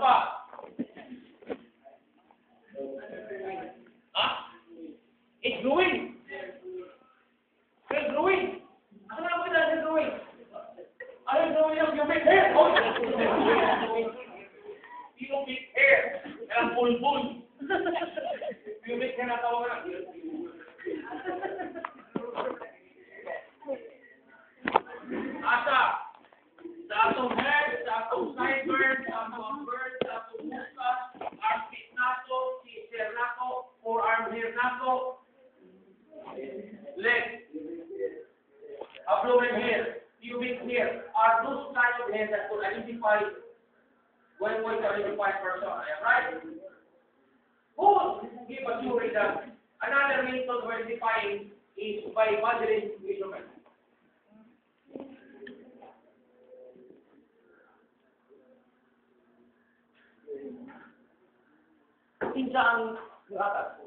spot. Huh? It's growing. It's growing. Kenapa kita ada growing? Ada growing yang you make hair. You make hair. Yang. You make hair atau orang. Asa. Satu head, satu sideburn, satu upper. Forearm hair nato, leg, abdomen hair, pubic hair, are those kind of hairs that could identify when we identify person. Right? Who give a theory that another method of identifying is by measuring measurement? Kinsa ang lahat?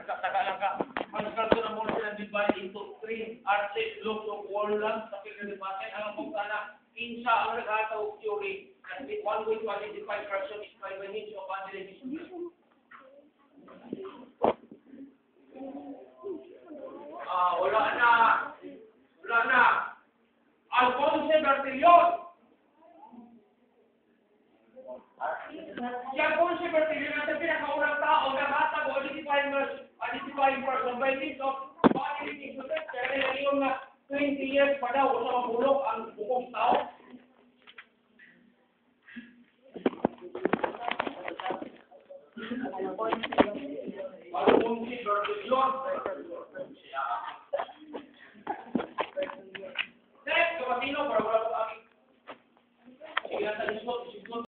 Saka-saka lang ka. Ang kalto na muna silang divide into three arches, loops of wall lang sa pinag-dibatin. Ang kung sana, kinsa ang theory that with one way to identify is by means of measurement. Ah, wala na. Wala na. Alfonso Bertillon. क्या कौन से पर TV में फिर account रखता होगा बात तब ऑडिटिफाई इन्वेस्ट ऑडिटिफाई पर कंबाइनिंग ऑफ़ बॉडी की सुपर पहले लगी होगा 20 इयर्स पड़ा हो तो हम लोग हम को बताओ और कौन सी प्रोडक्ट